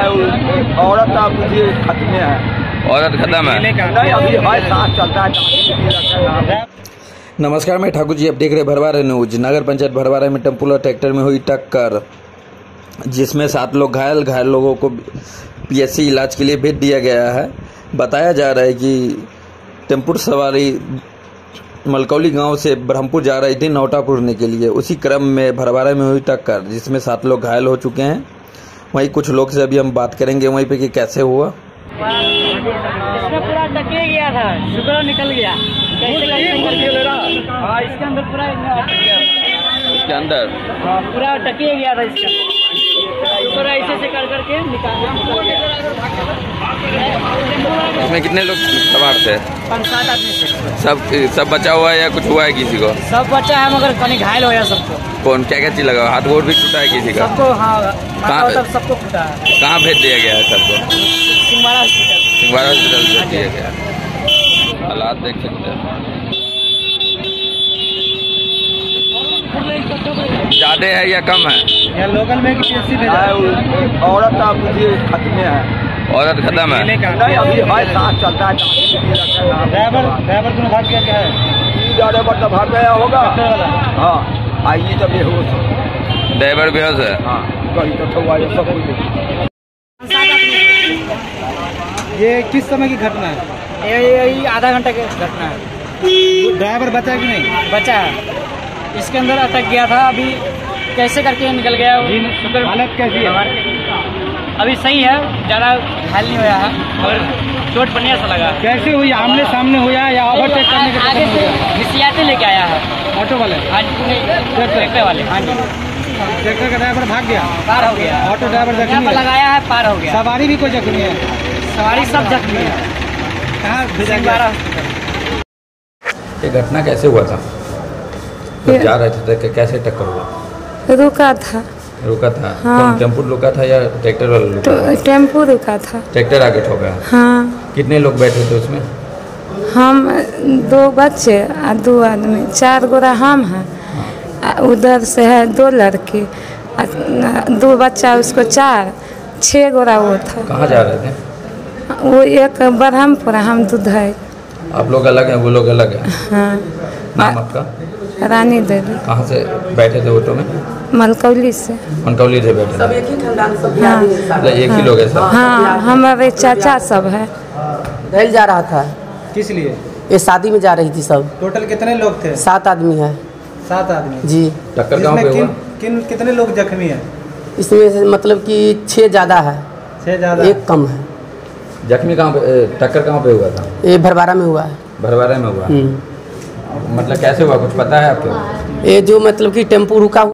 औरत आप मुझे खत्म है। औरत खत्म है। नहीं अभी सांस चलता है नमस्कार मैं ठाकुर जी आप देख रहे भरवारा न्यूज़। नगर पंचायत भरवारा में टेंपो और ट्रैक्टर में हुई टक्कर जिसमें सात लोग घायल घायल लोगों को पीएससी इलाज के लिए भेज दिया गया है। बताया जा रहा है कि टेंपो सवारी मलकौली गाँव से ब्रह्मपुर जा रही थी नौटा पूरने के लिए उसी क्रम में भरवारा में हुई टक्कर जिसमें सात लोग घायल हो चुके हैं। वहीं कुछ लोग से अभी हम बात करेंगे वहीं पे कि कैसे हुआ। इसमें पूरा टके गया था शुक्र निकल गया। कैसे हाँ इसके अंदर पूरा अटक गया था। इसके अंदर? हाँ पूरा टके गया था इसका शुक्र ऐसे से कर करके निकाल निकल गया इसमें कितने लोग सवार थे? सब सब बचा हुआ है या कुछ हुआ है किसी को? सब बच्चा है मगर कहीं घायल हो गया सबको। कौन? क्या क्या चीज़ लगा हाथ गोड़ भी टूटा है किसी का? सबको हाँ कहाँ सब सबको फूटा है। कहाँ भेज दिया गया है सबको? सिंगवाड़ा हॉस्पिटल सिंगवाड़ा हॉस्पिटल भेज दिया गया हालात देख सकते हैं। ज़्यादा है या कम है? यहाँ लोकल में पीएससी औरत आप मुझे खत्म है। औरत खत्म है। नहीं अभी है? सांस चलता है ड्राइवर ड्राइवर तुम्हें भाग गया क्या है? ड्राइवर तो भाग गया होगा। हाँ आइए तो बेहोश ड्राइवर बेहोश है। हाँ कहीं तो ये सब कुछ ये किस समय की घटना है? ये यही आधा घंटा की घटना है। ड्राइवर बचा कि नहीं? बचा है। इसके अंदर अटक गया था अभी कैसे करके निकल गया वो? हालत कैसी है? अभी सही है ज़्यादा घायल नहीं हुआ है और चोट बढ़िया सा लगा। कैसे हुई? आमने सामने हुआ या ओवरटेक करने के आगे में से लेके आया है। ऑटो वाले? हाँ जी ट्रैक्टर? वाले हाँ जी। ट्रैक्टर का ड्राइवर भाग गया? पार हो गया। ऑटो ड्राइवर जख्मी पर है? लगाया है पार हो गया। सवारी भी कोई जख्मी है? सवारी सब जख्मी है। कहाँ भेजा हॉस्पिटल ये घटना कैसे हुआ था? जब जा रहे थे तो कैसे टक्कर हुआ? रुका था। रुका था। हाँ। टेंपो रुका था या ट्रैक्टर वाला रुका तो था? टेंपो रुका था। ट्रैक्टर आगे ठोका। हाँ। कितने लोग बैठे थे उसमें? हम दो बच्चे आ दो आदमी। चार गोरा हम हैं। उधर से है दो लड़के। दो बच्चा उसको चार। छः गोरा वो था। कहाँ जा रहे थे? वो एक ब्रह्मपुर हम दुधई आप लोग अलग हैं वो लोग अलग हैं? हाँ। नाम आपका? रानी देवी। कहाँ से बैठे थे ऑटो में? मलकौली से। मनकौली से बैठे थे हाँ मतलब एक ही लोग है सब? हाँ हमारे चाचा सब है। दहल जा रहा था। किस लिए? ये शादी में जा रही थी सब। टोटल कितने लोग थे? सात आदमी है। सात आदमी। जी। टक्कर कहाँ पे किन किन कितने लोग जख्मी हैं? इसमें से मतलब कि छः ज़्यादा है। छः ज़्यादा एक कम है। जख्मी कहाँ पे टक्कर कहाँ पे हुआ था? ये भरवारा में हुआ है। भरवारे में हुआ? हम्म। मतलब कैसे हुआ? कुछ पता है आपको? ये जो मतलब कि टेंपो रुका